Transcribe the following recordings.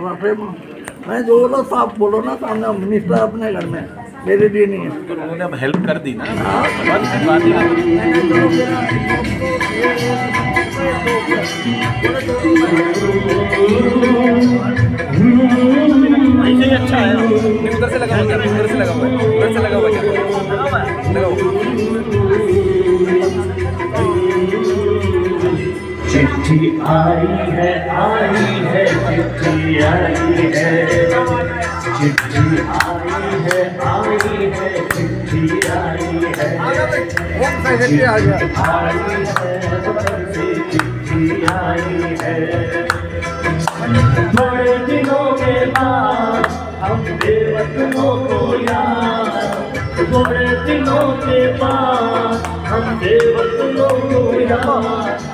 پراٹھے میں جو بولا صاحب بولو نا سامنے منسٹر اپنے گھر میں میرے لیے نہیں ہے۔ انہوں نے اب ہیلپ کر دی نا۔ ہاں؟ اچھا ہے۔ ادھر سے لگا ہوا ہے۔ ادھر سے لگا ہوا ہے۔ چٹھی آئی ہے آئی ہے چٹھی آئی ہے۔ چٹھی آئی ہے آئی ہے چٹھی آئی ہے۔ چٹھی آئی ہے آئی ہے۔ بڑے دنوں کے بعد ہم بے وطنوں کو یاد بڑے دنوں کے بعد ہم بے وطنوں کو یاد۔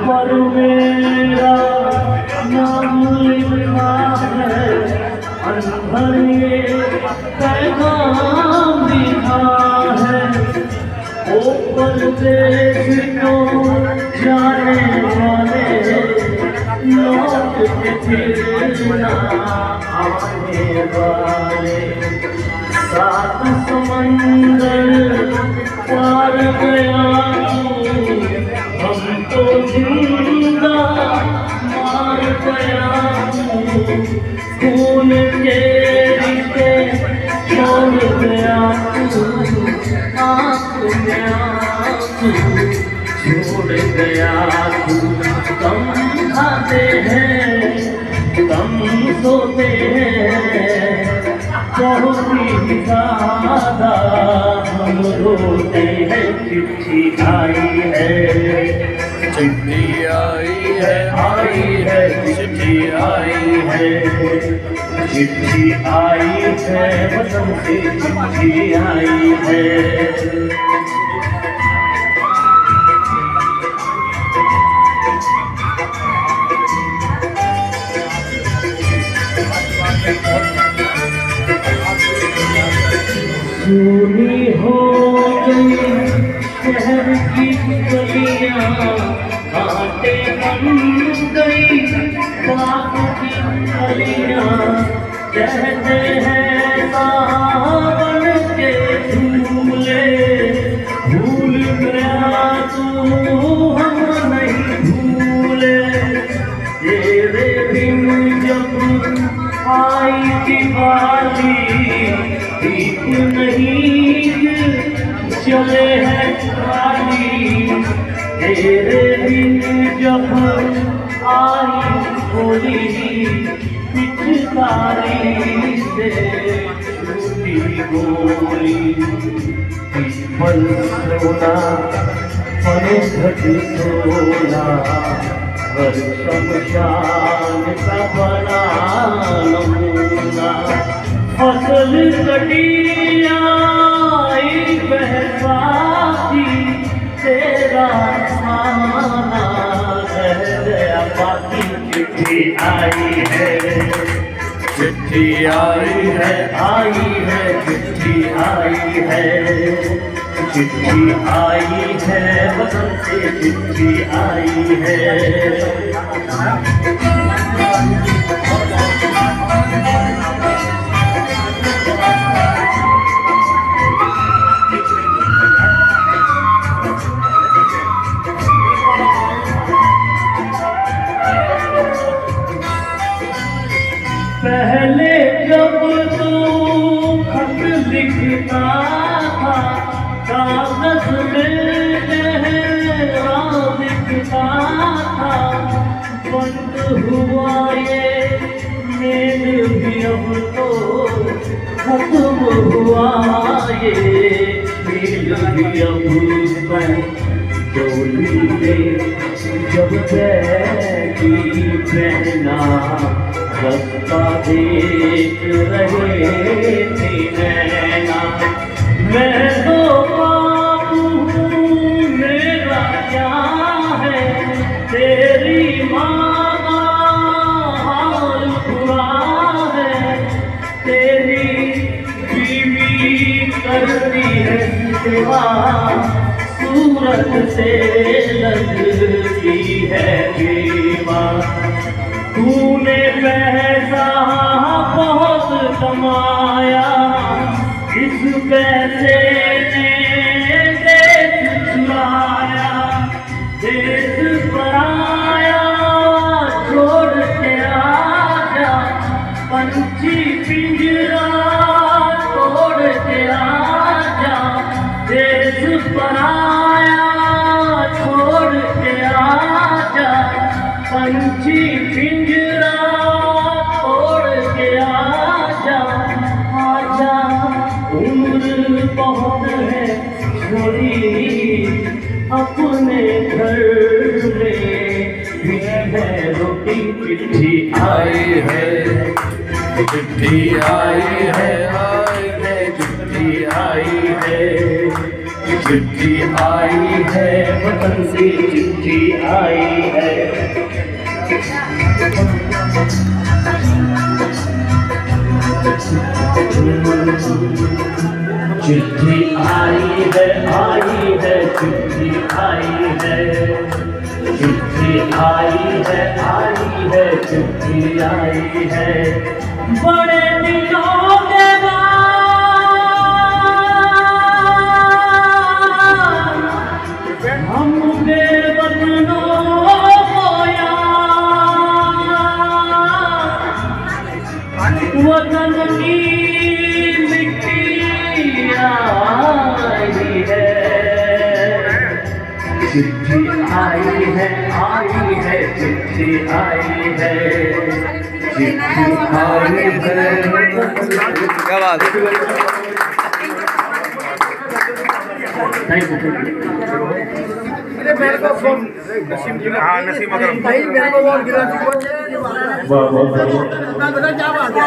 پر میرا نام لکھا ہے یہ پیغام دکھا ہے اوپر دیکھ کو جانے والے لوگ پھرنا آنے والے سمندر پار گیا خون کے چھوڑ گیا آنکھ کم کھاتے ہیں کم سوتے ہیں بہت ہی زیادہ ہم روتے ہیں، چٹھی آئی ہے۔ چٹھی چٹھی آئی ہے، وطن سے چٹھی آئی ہے۔ سونی ہو گئی شہر کی گلیاں آتے بن گئی باپ کی گلیاں۔ کہتے ہیں ہم نہیں بھولے تیرے دن جب آئی تھی بالی نہیں چلے ہیں خالی تیرے دن جب آئی بولی پچکاری سے ٹوٹی فصل کٹی آئی بہباتی تیرا سانا رہ گیا باقی چٹھی آئی ہے۔ چٹھی آئی ہے آئی ہے، چٹھی آئی ہے۔ چٹھی آئی ہے وطن چٹھی آئی ہے۔ پہلے جب تو خط لکھتا تھا کاغذ میں تھا ہوا یہ میل بھی اب تو ختم ہوا یہ میل بھی اب جب رستہ دیکھ رہے تھے نینا میں تو پاپ ہوں، میرا کیا ہے؟ تیری ماں کا حال ہے۔ تیری بیوی کرتی ہے سوا، صورت سے چٹھی آئی ہے چٹھی آئی ہے۔ چٹھی آئی ہے، وطن سے چٹھی آئی ہے۔ چٹھی آئی ہے آئی ہے چٹھی آئی ہے آئی ہے چٹھی آئی ہے۔ بڑے دنوں چٹھی آئی ہے۔ چٹھی آئی ہے کیا بات تھینک یو ہاں نسیم اکرم بہت بہت کیا بات ہے